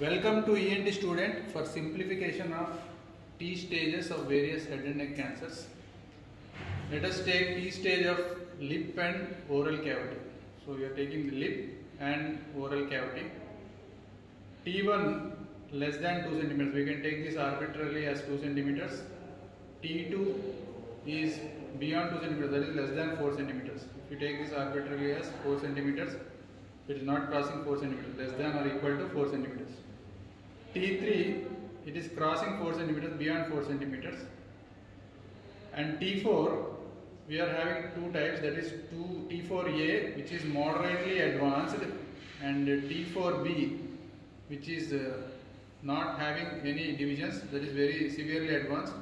Welcome to ENT student for simplification of T stages of various head and neck cancers. Let us take T stage of lip and oral cavity. So we are taking the lip and oral cavity. T1 less than 2 centimeters. We can take this arbitrarily as 2 centimeters. T2 is beyond 2 centimeters, that is less than 4 centimeters. If you take this arbitrarily as 4 centimeters, it is not crossing 4 centimeters, less than or equal to 4 centimeters. T3, it is crossing 4 centimeters, beyond 4 centimeters. And T4, we are having two types, that is two T4A, which is moderately advanced, and T4B, which is uh, not having any divisions, that is very severely advanced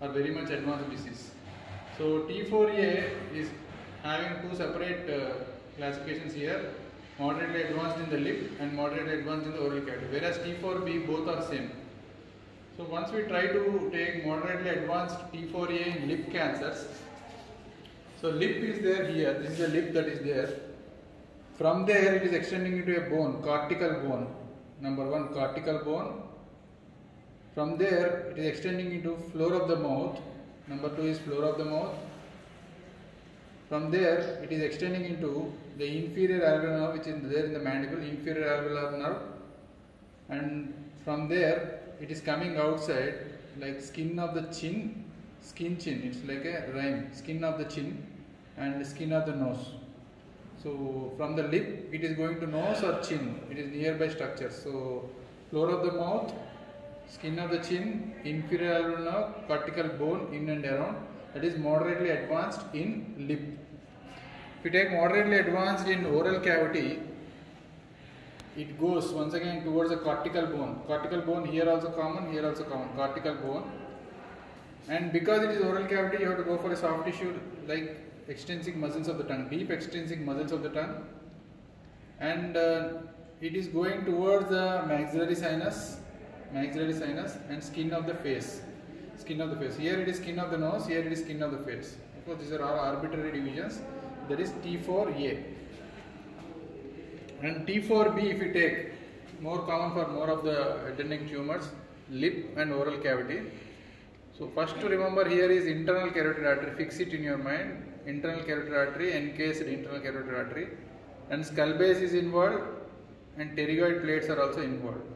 or very much advanced disease. So T4A is having two separate uh, classifications here, moderately advanced in the lip and moderately advanced in the oral cavity, whereas T4B both are same. So once we try to take moderately advanced T4A in lip cancers, so lip is there here, this is the lip that is there. From there it is extending into a bone, cortical bone. Number one, cortical bone. From there it is extending into floor of the mouth. Number two is floor of the mouth. From there it is extending into the inferior alveolar nerve which is there in the mandible, inferior alveolar nerve. And from there it is coming outside like skin of the chin, skin chin. It's like a rhyme, skin of the chin and skin of the nose. So from the lip it is going to nose or chin. It is nearby structure. So floor of the mouth, skin of the chin, inferior alveolar nerve, cortical bone in and around. That is moderately advanced in lip. If you take moderately advanced in oral cavity, it goes once again towards the cortical bone. Cortical bone here also common, here also common. Cortical bone. And because it is oral cavity, you have to go for a soft tissue like extrinsic muscles of the tongue, deep extrinsic muscles of the tongue. And uh, it is going towards the maxillary sinus, maxillary sinus and skin of the face. Skin of the face. Here it is skin of the nose, here it is skin of the face. Because these are all arbitrary divisions. That is T4A. And T4B if you take, more common for more of the neck tumors, lip and oral cavity. So first to remember here is internal carotid artery, fix it in your mind. Internal carotid artery, encased internal carotid artery. And skull base is involved and pterygoid plates are also involved.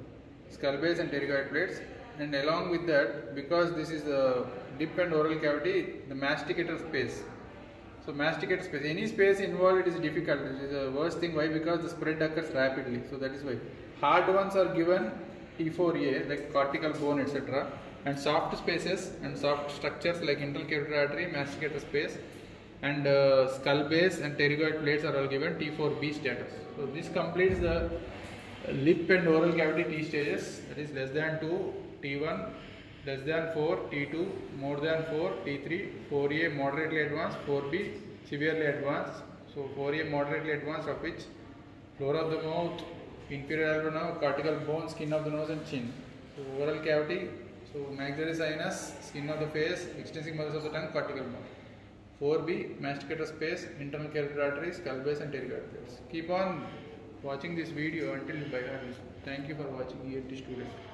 Skull base and pterygoid plates. And along with that, because this is the lip and oral cavity, the masticator space. So masticator space, any space involved is difficult. It is the worst thing. Why? Because the spread occurs rapidly. So that is why. Hard ones are given T4A like cortical bone etc. And soft spaces and soft structures like internal carotid artery, masticator space and uh, skull base and pterygoid plates are all given T4B status. So this completes the lip and oral cavity T stages that is less than 2 T1 less than 4 T2 more than 4 T3 4A moderately advanced 4B severely advanced so 4A moderately advanced of which floor of the mouth inferior nerve cortical bone skin of the nose and chin so oral cavity so maxillary sinus skin of the face extrinsic muscles of the tongue cortical bone 4B masticator space internal carotid skull base and pterygoid plates keep on watching this video until you buy Thank you for watching ENT student.